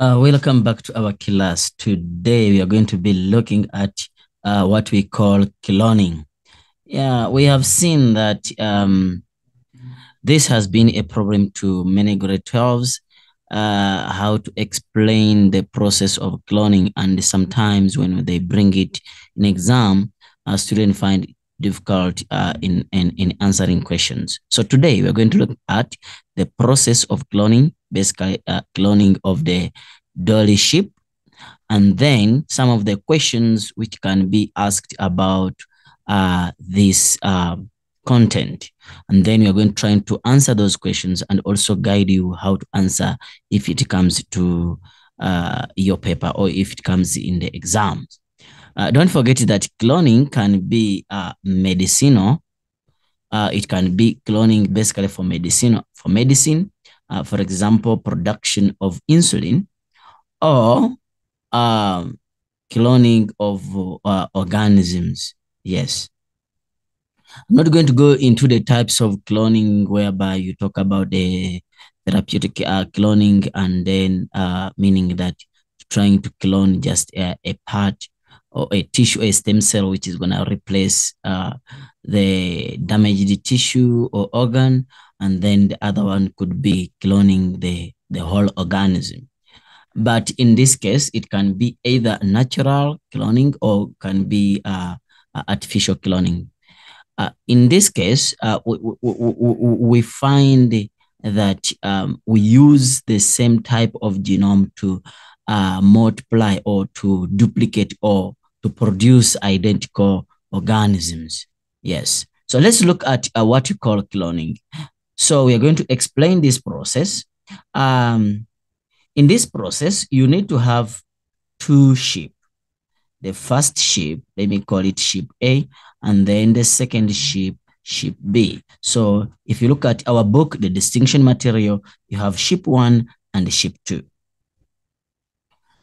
Uh, welcome back to our class. Today we are going to be looking at uh, what we call cloning. Yeah, we have seen that um, this has been a problem to many grade 12s, uh, how to explain the process of cloning. And sometimes when they bring it in exam, a student find difficult uh, in, in, in answering questions. So today we're going to look at the process of cloning, basically uh, cloning of the dolly sheep, and then some of the questions which can be asked about uh, this uh, content. And then we are going to try to answer those questions and also guide you how to answer if it comes to uh, your paper or if it comes in the exams. Uh, don't forget that cloning can be uh, medicinal. Uh, it can be cloning basically for medicine. For medicine, uh, for example, production of insulin, or um, cloning of uh, organisms. Yes. I'm not going to go into the types of cloning whereby you talk about the therapeutic uh, cloning and then uh, meaning that trying to clone just a part or a tissue, a stem cell, which is going to replace uh, the damaged tissue or organ. And then the other one could be cloning the, the whole organism. But in this case, it can be either natural cloning or can be uh, artificial cloning. Uh, in this case, uh, we, we, we, find that um, we use the same type of genome to uh, multiply or to duplicate or to produce identical organisms. Yes. So let's look at uh, what you call cloning. So we are going to explain this process. Um, in this process, you need to have two sheep. The first sheep, let me call it sheep A, and then the second sheep, sheep B. So if you look at our book, the distinction material, you have sheep one and sheep two.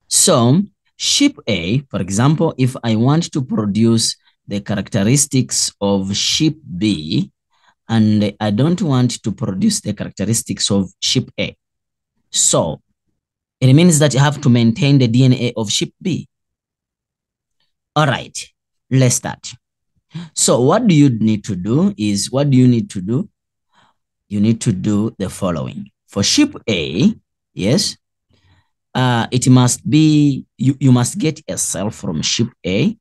So Sheep A, for example, if I want to produce the characteristics of sheep B, and I don't want to produce the characteristics of sheep A. So it means that you have to maintain the DNA of sheep B. All right, let's start. So what do you need to do is, what do you need to do? You need to do the following. For sheep A, yes, uh, it must be, you, you must get a cell from sheep A.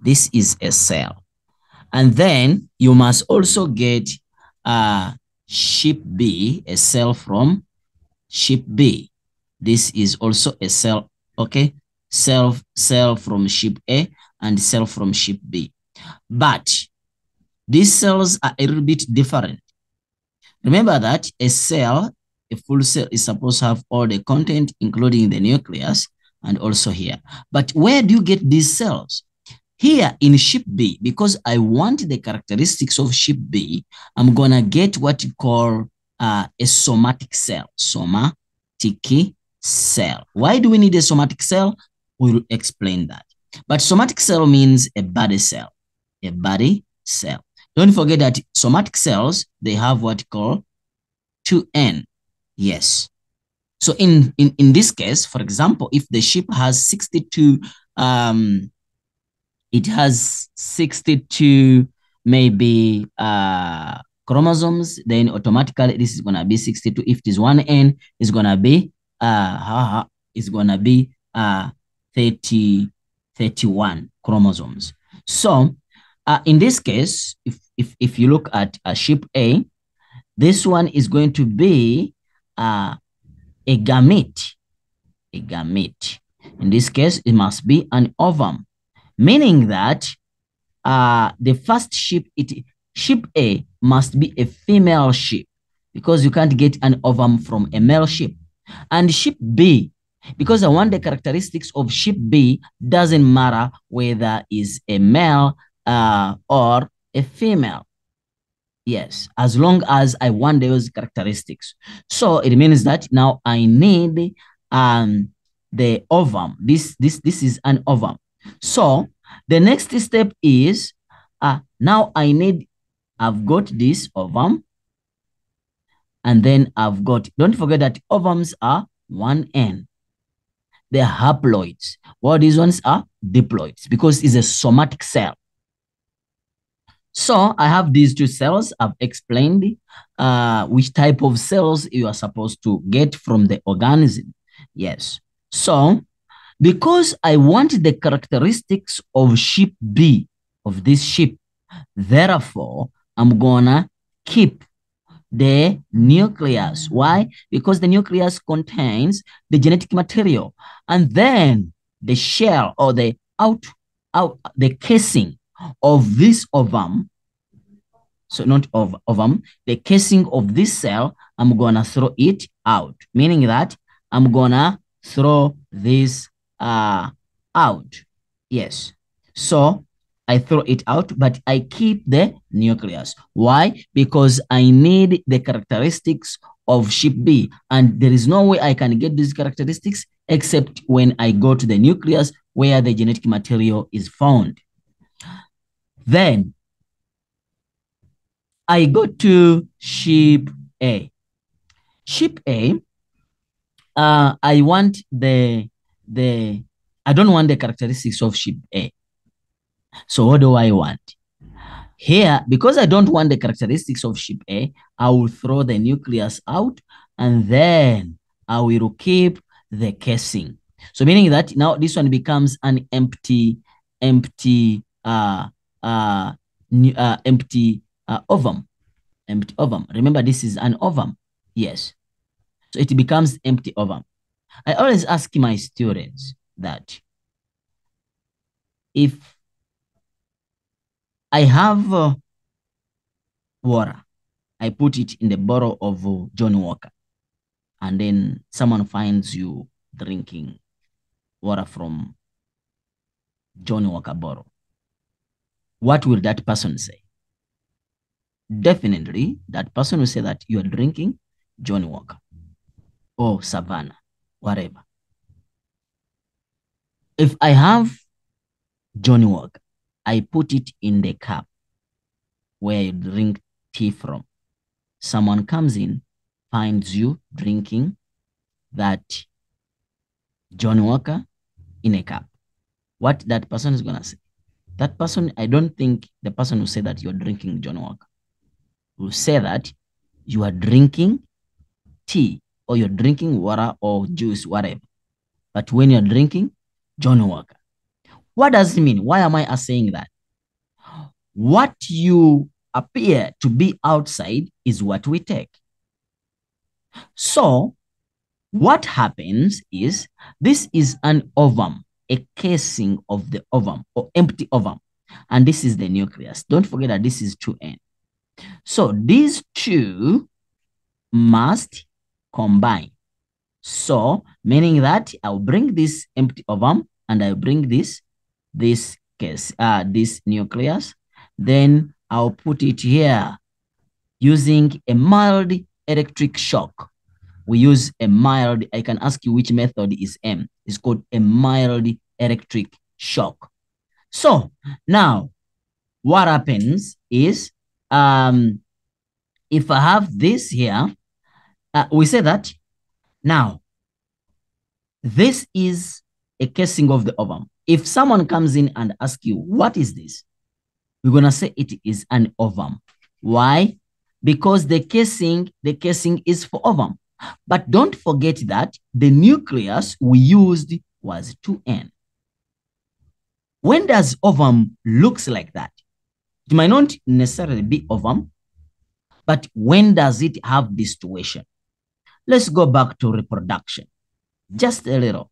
This is a cell. And then you must also get uh, sheep B, a cell from sheep B. This is also a cell, okay? Cell, cell from sheep A and cell from sheep B. But these cells are a little bit different. Remember that a cell a full cell is supposed to have all the content, including the nucleus, and also here. But where do you get these cells? Here in sheep B, because I want the characteristics of sheep B, I'm going to get what you call uh, a somatic cell. Somatic cell. Why do we need a somatic cell? We'll explain that. But somatic cell means a body cell. A body cell. Don't forget that somatic cells, they have what you call 2N. Yes. So in, in, in this case, for example, if the sheep has 62, um, it has 62 maybe uh, chromosomes, then automatically this is going to be 62. If it is one N, it's going to be, uh, it's going to be uh, 30, 31 chromosomes. So uh, in this case, if, if, if you look at a sheep A, this one is going to be uh, a gamete, a gamete. In this case, it must be an ovum, meaning that uh, the first sheep, it, sheep A must be a female sheep because you can't get an ovum from a male sheep. And sheep B, because I want the characteristics of sheep B, doesn't matter whether is a male uh, or a female. Yes, as long as I want those characteristics. So it means that now I need um the ovum. This this this is an ovum. So the next step is uh now I need I've got this ovum and then I've got don't forget that ovums are 1n. They are haploids. While these ones are diploids because it's a somatic cell. So I have these two cells. I've explained uh, which type of cells you are supposed to get from the organism. Yes. So because I want the characteristics of ship B, of this ship, therefore, I'm gonna keep the nucleus. Why? Because the nucleus contains the genetic material. And then the shell or the out, out the casing of this ovum, so not of ovum, the casing of this cell, I'm gonna throw it out, meaning that I'm gonna throw this uh, out. Yes. So I throw it out, but I keep the nucleus. Why? Because I need the characteristics of ship B. And there is no way I can get these characteristics except when I go to the nucleus where the genetic material is found. Then I go to ship A. Ship A, uh, I want the, the, I don't want the characteristics of ship A. So what do I want? Here, because I don't want the characteristics of ship A, I will throw the nucleus out and then I will keep the casing. So meaning that now this one becomes an empty, empty, uh, uh, uh empty uh, ovum, empty ovum. Remember, this is an ovum. Yes. So it becomes empty ovum. I always ask my students that if I have uh, water. I put it in the bottle of uh, Johnnie Walker. And then someone finds you drinking water from Johnnie Walker bottle. What will that person say? Definitely, that person will say that you are drinking Johnnie Walker or Savanna, whatever. If I have Johnnie Walker I put it in the cup where you drink tea from. Someone comes in, finds you drinking that John Walker in a cup. What that person is going to say? That person, I don't think the person who say that you're drinking John Walker. Will say that you are drinking tea or you're drinking water or juice, whatever. But when you're drinking John Walker, what does it mean? Why am I saying that? What you appear to be outside is what we take. So, what happens is this is an ovum, a casing of the ovum or empty ovum. And this is the nucleus. Don't forget that this is 2N. So, these two must combine. So, meaning that I'll bring this empty ovum and I'll bring this this case, uh, this nucleus. Then I'll put it here using a mild electric shock. We use a mild, I can ask you which method is M. It's called a mild electric shock. So now what happens is um, if I have this here, uh, we say that now this is a casing of the ovum. If someone comes in and asks you, what is this? We're going to say it is an ovum. Why? Because the casing, the casing is for ovum. But don't forget that the nucleus we used was 2N. When does ovum looks like that? It might not necessarily be ovum, but when does it have this situation? Let's go back to reproduction, just a little.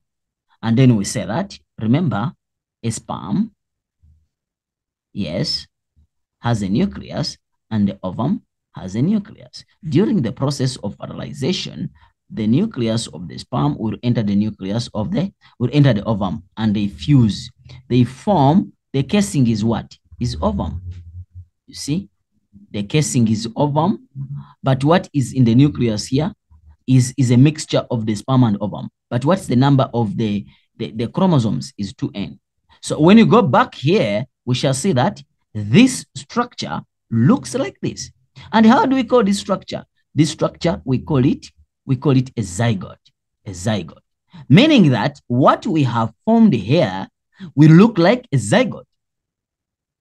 And then we say that Remember, a sperm, yes, has a nucleus and the ovum has a nucleus. During the process of fertilization, the nucleus of the sperm will enter the nucleus of the, will enter the ovum and they fuse. They form, the casing is what? Is ovum. You see? The casing is ovum, but what is in the nucleus here is, is a mixture of the sperm and ovum. But what's the number of the the, the chromosomes is 2n. So when you go back here, we shall see that this structure looks like this. And how do we call this structure? This structure, we call it, we call it a zygote, a zygote. meaning that what we have formed here will look like a zygote.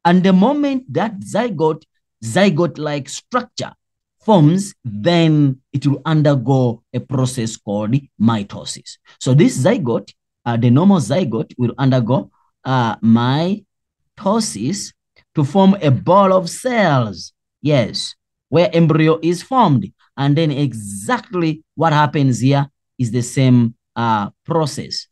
And the moment that zygote, zygote-like structure forms, then it will undergo a process called mitosis. So this zygote, uh, the normal zygote will undergo uh, mitosis to form a ball of cells. Yes, where embryo is formed. And then exactly what happens here is the same uh, process.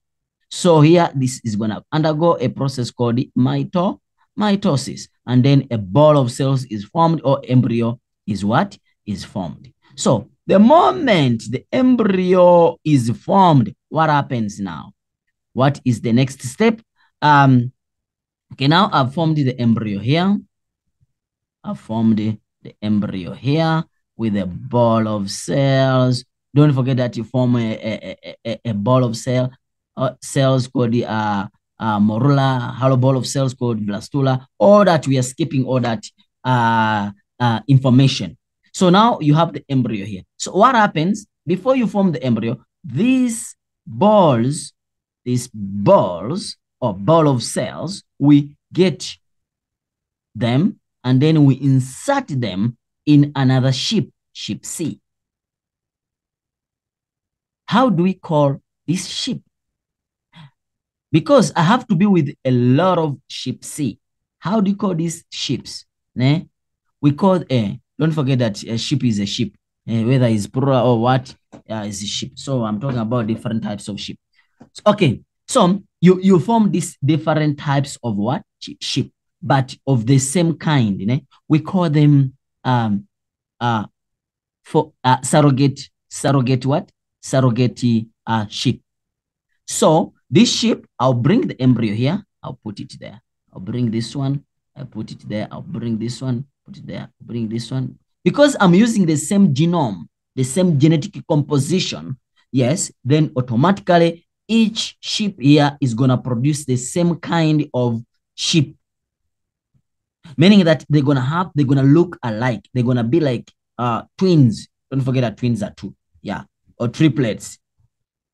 So here, this is going to undergo a process called mito mitosis. And then a ball of cells is formed or embryo is what? Is formed. So the moment the embryo is formed, what happens now? What is the next step? Um, okay, now I've formed the embryo here. I've formed the, embryo here with a ball of cells. Don't forget that you form a, a, a, a ball of cell, uh, cells called the uh, uh, morula, hollow ball of cells called blastula, all that we are skipping all that uh, uh, information. So now you have the embryo here. So what happens before you form the embryo? These balls, these balls or ball of cells, we get them and then we insert them in another ship, ship C. How do we call this ship? Because I have to be with a lot of ship C. How do you call these ships? Ne? We call, uh, don't forget that a ship is a ship, uh, whether it's plural or what, uh, is a ship. So I'm talking about different types of ship. Okay, so you, you form these different types of what? Ship, but of the same kind. You know? We call them um, uh, for uh, surrogate, surrogate what? Surrogate uh, ship. So this ship, I'll bring the embryo here. I'll put it there. I'll bring this one. I'll put it there. I'll bring this one. Put it there. Bring this one. Because I'm using the same genome, the same genetic composition, yes, then automatically each ship here is going to produce the same kind of ship. Meaning that they're to have, they're to look alike. They're to be like uh, twins. Don't forget that twins are two. Yeah. Or triplets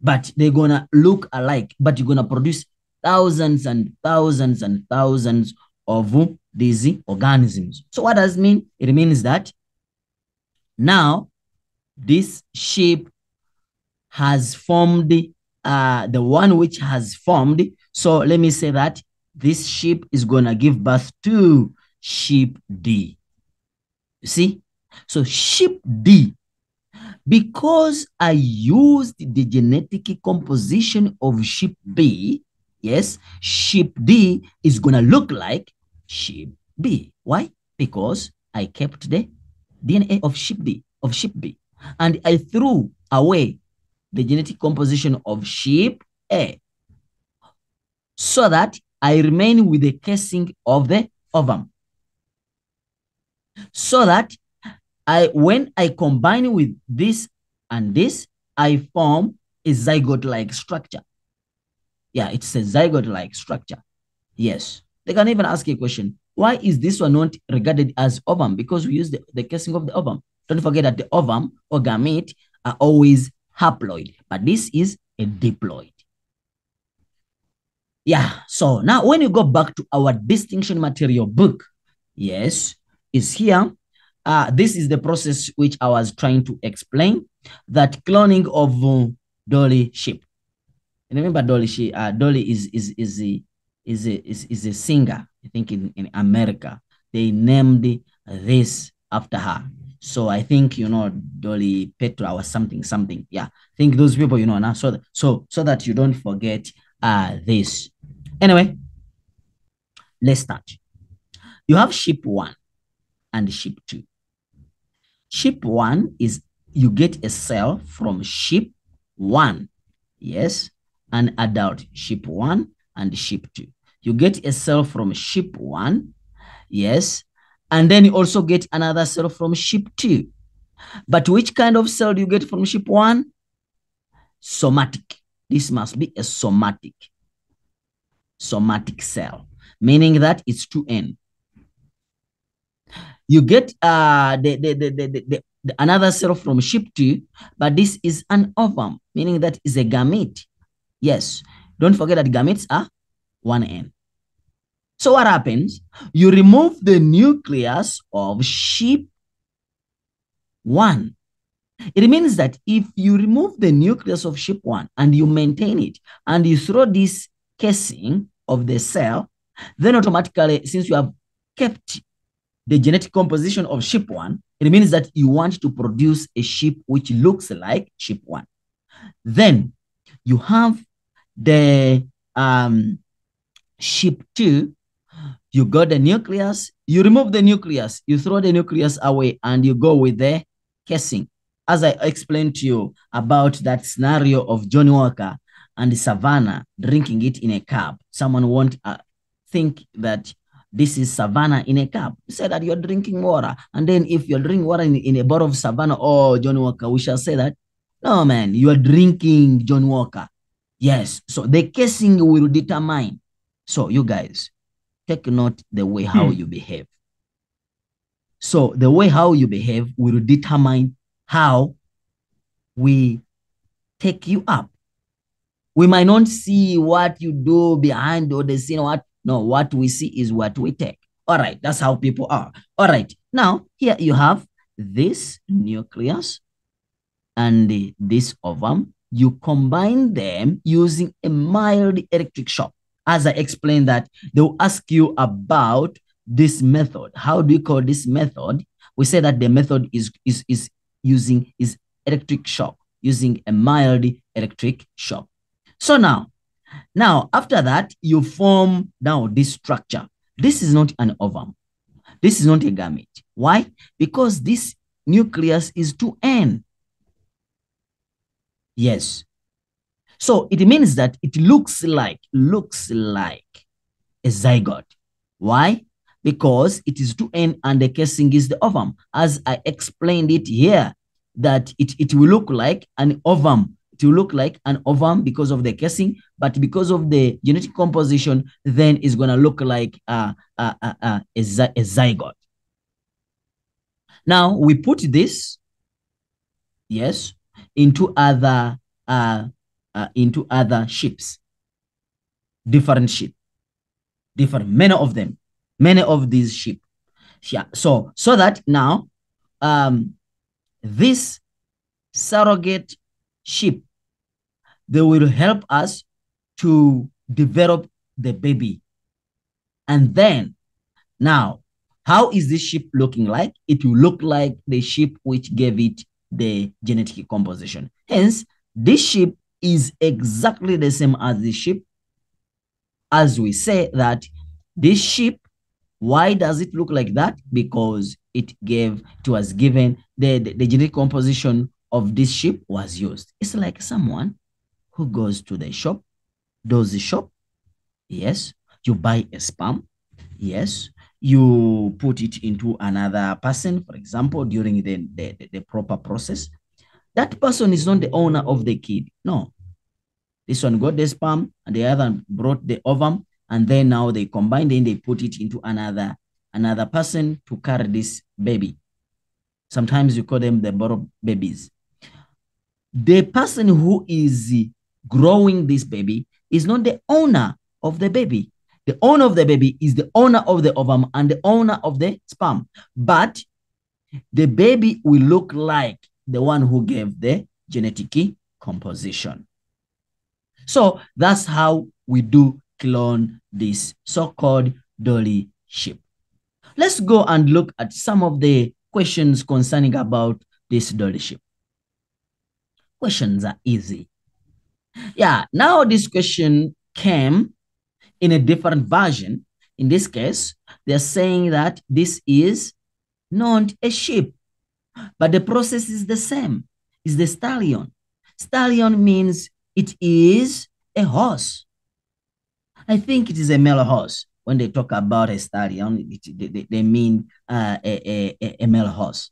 but they're gonna look alike, but you're gonna produce thousands and thousands and thousands of these organisms. So what does it mean? It means that now this shape has formed uh, the one which has formed. So let me say that this sheep is gonna give birth to sheep D. You see? So sheep D because I used the genetic composition of sheep B, yes, sheep D is going to look like sheep B. Why? Because I kept the DNA of sheep D, of sheep B, and I threw away the genetic composition of sheep A so that I remain with the casing of the ovum. So that I when I combine with this and this, I form a zygote-like structure. Yeah, it's a zygote-like structure. Yes. They can even ask a question. Why is this one not regarded as ovum? Because we use the, the casing of the ovum. Don't forget that the ovum or gamete are always haploid, but this is a diploid. Yeah, so now when you go back to our distinction material book, yes, is here uh, this is the process which I was trying to explain, that cloning of uh, Dolly sheep. Remember Dolly she uh, Dolly is is is a is a is, is a singer, I think in, in America. They named this after her. So I think you know Dolly Petra or something, something. Yeah. I think those people, you know, now so that, so so that you don't forget uh this. Anyway, let's start. You have sheep one and sheep two. Sheep one is you get a cell from sheep one. Yes, an adult sheep one and sheep two. You get a cell from sheep one. Yes, and then you also get another cell from sheep two. But which kind of cell do you get from sheep one? Somatic. This must be a somatic. Somatic cell, meaning that it's 2N you get uh the, the, the, the, the, the another cell from sheep two, but this is an ovum, meaning that is a gamete. Yes. Don't forget that gametes are 1n. So what happens? You remove the nucleus of sheep 1. It means that if you remove the nucleus of sheep 1 and you maintain it and you throw this casing of the cell, then automatically, since you have kept the genetic composition of sheep 1, it means that you want to produce a sheep which looks like sheep 1. Then you have the um, sheep 2 you got the nucleus, you remove the nucleus, you throw the nucleus away, and you go with the casing. As I explained to you about that scenario of Johnnie Walker and Savanna drinking it in a cup, someone won't uh, think that this is Savanna in a cup. Say that you're drinking water. And then if you're drinking water in, in a bottle of Savanna or John Walker, we shall say that, no, man, you are drinking John Walker. Yes. So the casing will determine. So you guys, take note the way how hmm. you behave. So the way how you behave will determine how we take you up. We might not see what you do behind or the scene. What no, what we see is what we take. All right, that's how people are. All right, now here you have this nucleus and this ovum. You combine them using a mild electric shock as I explained that, they will ask you about this method. How do you call this method? We say that the method is, is, is using is electric shock, using a mild electric shock. So now, now after that, you form now this structure. This is not an ovum. This is not a gamete. Why? Because this nucleus is 2n. Yes, so it means that it looks like, looks like a zygote. Why? Because it is 2n and the casing is the ovum. As I explained it here, that it, it will look like an ovum. Will look like an ovum because of the casing, but because of the genetic composition, then it's going to look like uh, uh, uh, uh, a, a zygote. Now we put this, yes, into other uh, uh, into other ships, different ship, different, many of them, many of these ship. Yeah. So, so that now, um, this surrogate ship, they will help us to develop the baby. And then now, how is this ship looking like? It will look like the ship which gave it the genetic composition. Hence, this ship is exactly the same as the sheep. As we say that this sheep, why does it look like that? Because it gave, it was given, the, the, the genetic composition of this sheep was used. It's like someone who goes to the shop, does the shop, yes, you buy a sperm, yes, you put it into another person, for example, during the, the, the proper process, that person is not the owner of the kid. No. This one got the sperm and the other brought the ovum. And then now they combine, then they put it into another, another person to carry this baby. Sometimes you call them the borrow babies. The person who is growing this baby is not the owner of the baby. The owner of the baby is the owner of the ovum and the owner of the sperm. But the baby will look like the one who gave the genetic composition. So that's how we do clone this so-called dolly sheep. Let's go and look at some of the questions concerning about this dolly sheep. Questions are easy. Yeah, now this question came in a different version. In this case, they're saying that this is not a sheep. But the process is the same. It's the stallion. Stallion means it is a horse. I think it is a male horse. When they talk about a stallion, it, they, they, mean uh, a, a, a male horse.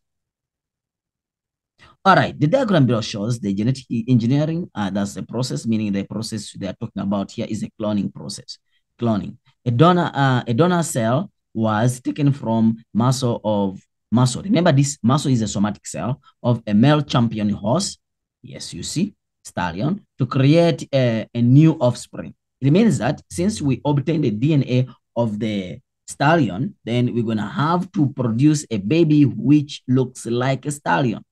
All right, the diagram below shows the genetic engineering. Uh, that's the process, meaning the process they are talking about here is a cloning process. Cloning. A donor, uh, a donor cell was taken from muscle of muscle. Remember, this muscle is a somatic cell of a male champion horse. Yes, you see. stallion to create a, a new offspring. It means that since we obtain the DNA of the stallion, then we're going to have to produce a baby which looks like a stallion.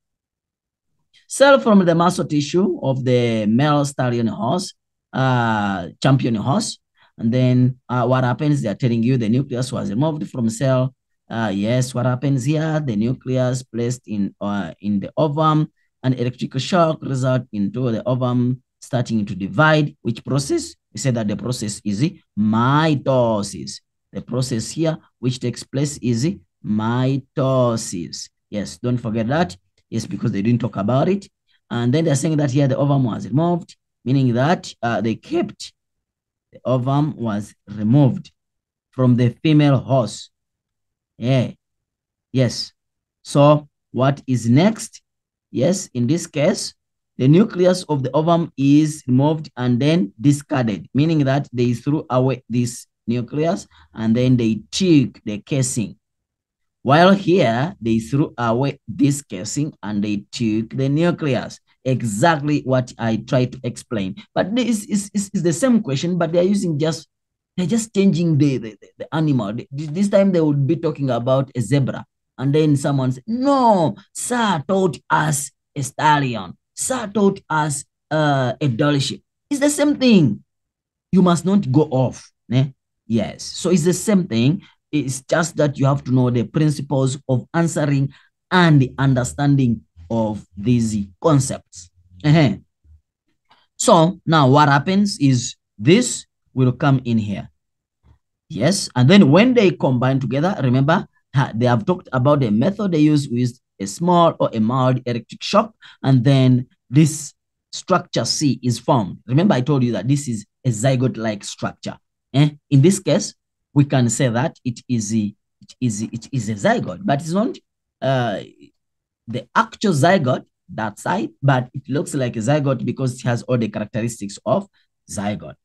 Cell from the muscle tissue of the male stallion horse, uh, champion horse. And then uh, what happens? They're telling you the nucleus was removed from cell. Uh, yes, what happens here? The nucleus placed in uh, in the ovum, an electrical shock result into the ovum starting to divide. Which process? We said that the process is mitosis. The process here which takes place is mitosis. Yes, don't forget that. Yes, because they didn't talk about it. And then they're saying that here the ovum was removed, meaning that uh, they kept the ovum was removed from the female horse. Yeah. Yes. So what is next? Yes, in this case, the nucleus of the ovum is removed and then discarded, meaning that they threw away this nucleus and then they took the casing. While here, they threw away this casing and they took the nucleus. Exactly what I tried to explain. But this is, is, is the same question, but they're using just, they're just changing the, the, the animal. This time they would be talking about a zebra. And then someone said, no, sir taught us a stallion. Sir taught us uh, a dolly sheep. It's the same thing. You must not go off. Eh? Yes. So it's the same thing. It's just that you have to know the principles of answering and the understanding of these concepts. Uh -huh. So now what happens is this will come in here. Yes. And then when they combine together, remember, they have talked about the method they use with a small or a mild electric shock. And then this structure C is formed. Remember, I told you that this is a zygote-like structure. Eh? In this case, we can say that it is a, it is a, it is a zygote, but it's not uh, the actual zygote that side, but it looks like a zygote because it has all the characteristics of zygote.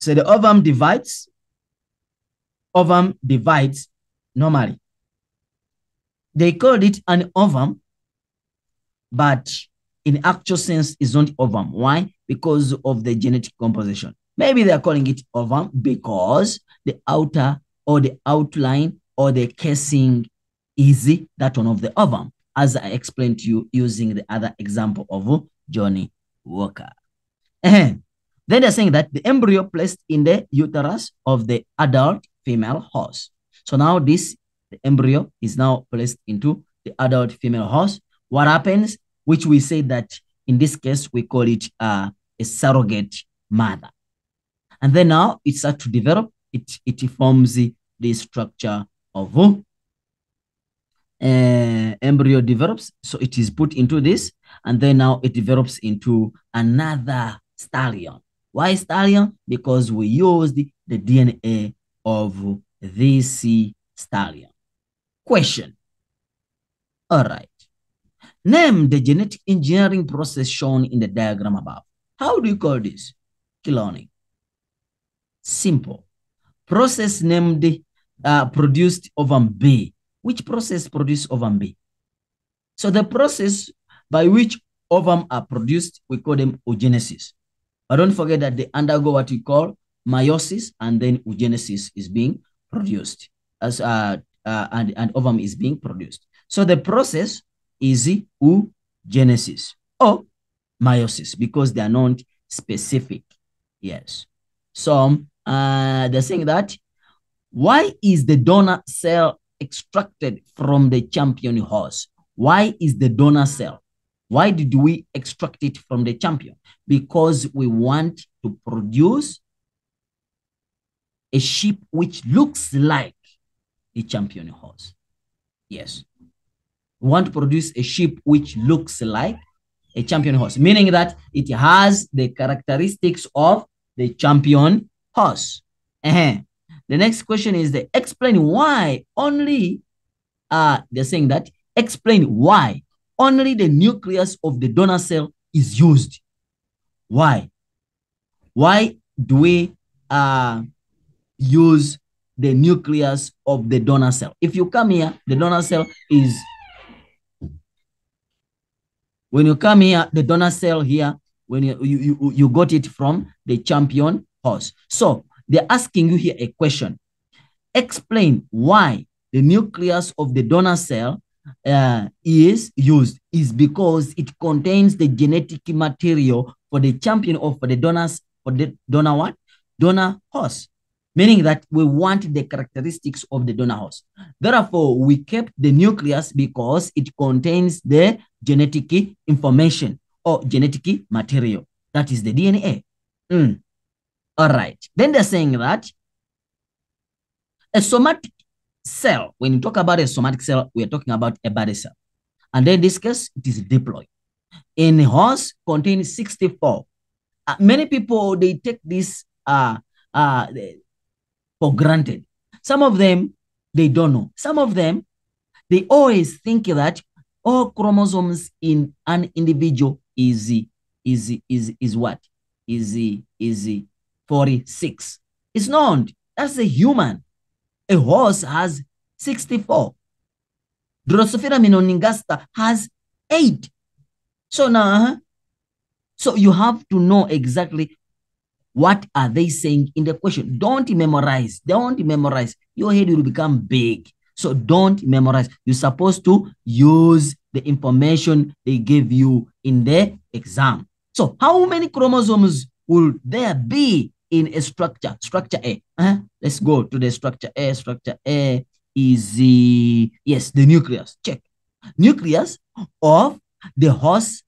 So the ovum divides. Ovum divides normally. They called it an ovum, but in actual sense, it's not ovum. Why? Because of the genetic composition. Maybe they're calling it ovum because the outer or the outline or the casing is that one of the ovum, as I explained to you using the other example of Johnnie Walker. then they're saying that the embryo placed in the uterus of the adult female horse. So now this the embryo is now placed into the adult female horse. What happens? Which we say that in this case, we call it uh, a surrogate mother. And then now it starts to develop. It, it forms the, the structure of uh, embryo develops. So it is put into this. And then now it develops into another stallion. Why stallion? Because we used the, the DNA of this stallion. Question. All right. Name the genetic engineering process shown in the diagram above. How do you call this? Cloning. Simple. Process named uh, produced ovum B. Which process produced ovum B? So the process by which ovum are produced, we call them oogenesis. But don't forget that they undergo what we call meiosis, and then oogenesis is being produced as uh, uh, and, and ovum is being produced. So the process is oogenesis or meiosis because they are not specific. Yes. So uh, they're saying that why is the donor cell extracted from the champion horse? Why is the donor cell? Why did we extract it from the champion? Because we want to produce a sheep which looks like the champion horse. Yes. We want to produce a sheep which looks like a champion horse, meaning that it has the characteristics of the champion horse. Uh -huh. The next question is the explain why only uh they're saying that explain why only the nucleus of the donor cell is used. Why? Why do we uh use the nucleus of the donor cell. If you come here, the donor cell is When you come here, the donor cell here, when you, you, you, got it from the champion horse. So they're asking you here a question. Explain why the nucleus of the donor cell uh, is used. Is because it contains the genetic material for the champion or for the donors for the donor what? Donor horse. Meaning that we want the characteristics of the donor horse. Therefore we kept the nucleus because it contains the genetic information or genetic material that is the dna mm. all right then they're saying that a somatic cell, when you talk about a somatic cell, we are talking about a body cell. And then in this case, it is diploid. In horse, contains 64. Uh, many people, they take this uh, uh, for granted. Some of them, they don't know. Some of them, they always think that all chromosomes in an individual is, is, is, is what? Is, is 46. It's not. That's a human. A horse has 64. Drosophila melanogaster has 8. So now, so you have to know exactly what are they saying in the question. Don't memorize. Don't memorize. Your head will become big. So don't memorize. You're supposed to use the information they give you in the exam. So how many chromosomes will there be in a structure, structure A. Uh, let's go to the structure A. Structure A is the, yes, the nucleus. Check. Nucleus of the horse.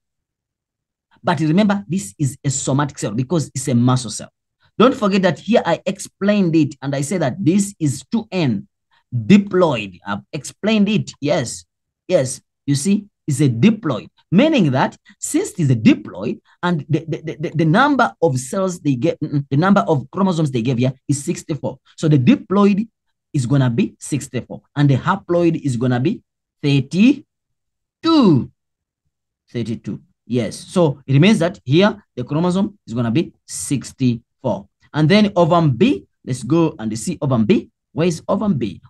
But remember, this is a somatic cell because it's a muscle cell. Don't forget that here I explained it and I said that this is 2N diploid. I've explained it. Yes. Yes. You see, it's a diploid meaning that since it is a diploid and the, the, the, the number of cells they get, mm, mm, the number of chromosomes they gave here is 64. So the diploid is going to be 64 and the haploid is going to be 32. 32. Yes. So it means that here the chromosome is going to be 64. And then ovum B, let's go and see ovum B. Where is ovum B?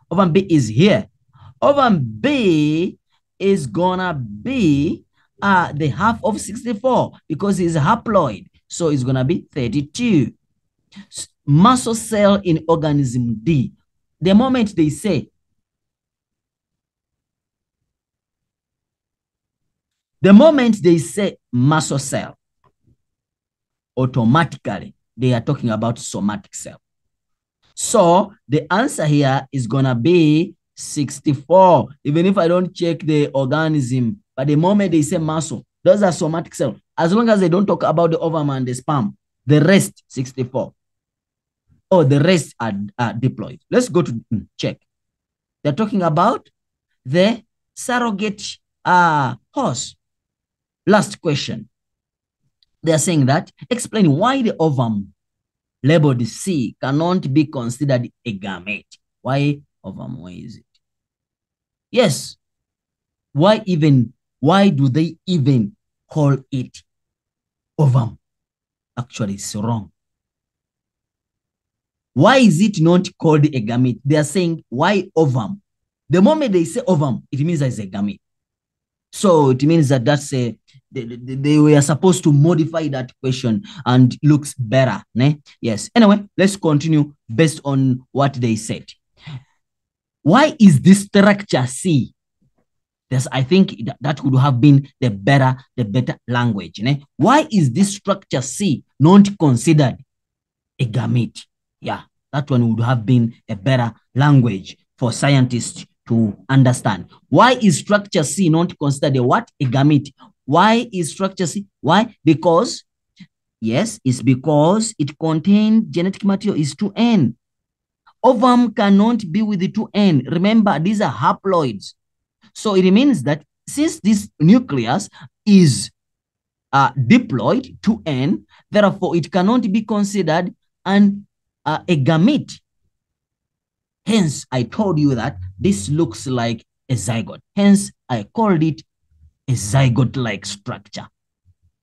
Is here. Ovum B is gonna be uh, the half of 64 because it's haploid. So it's to be 32. Muscle cell in organism D. The moment they say, the moment they say muscle cell, automatically they are talking about somatic cell. So the answer here is going to be 64. Even if I don't check the organism, but the moment they say muscle, those are somatic cells. As long as they don't talk about the ovum and the sperm, the rest 64. Oh, the rest are, are diploid. Let's go to mm, check. They're talking about the surrogate uh, horse. Last question. They're saying that explain why the ovum labeled C cannot be considered a gamete. Why ovum? Why is it? Yes. Why even why do they even call it ovum? Actually, it's wrong. Why is it not called a gamete? They are saying, why ovum? The moment they say ovum, it means it's a gamete. So it means that that's a, they, they, were supposed to modify that question and looks better. Ne? Yes. Anyway, let's continue based on what they said. Why is this structure C Yes, I think that would have been the better, the better language. Ne? Why is this structure C not considered a gamete? Yeah, that one would have been a better language for scientists to understand. Why is structure C not considered a what? A gamete. Why is structure C? Why? Because, yes, it's because it contains genetic material is 2N. Ovum cannot be with the 2N. Remember, these are haploids. So it means that since this nucleus is uh, diploid to N, therefore it cannot be considered an uh, a gamete. Hence, I told you that this looks like a zygote. Hence, I called it a zygote-like structure,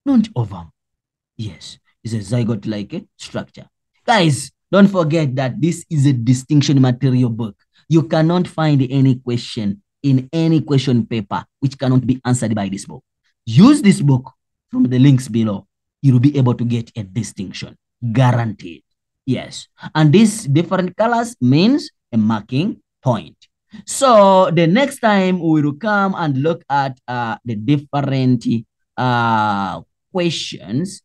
not ovum. Yes, it's a zygote-like eh, structure. Guys, don't forget that this is a distinction material book. You cannot find any question in any question paper which cannot be answered by this book. use this book from the links below. You'll be able to get a distinction, guaranteed. Yes. And these different colors means a marking point. So the next time we will come and look at uh, the different uh, questions.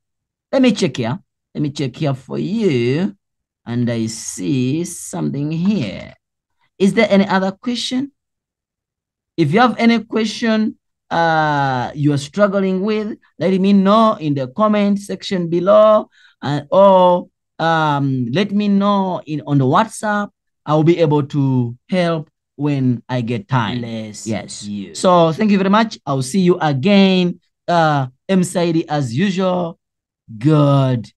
Let me check here. Let me check here for you. And I see something here. Is there any other question? If you have any question uh, you are struggling with, let me know in the comment section below. And, or um, let me know in on the WhatsApp. I will be able to help when I get time. Bless yes. you. So thank you very much. I'll see you again. Uh, M Saidi as usual. Good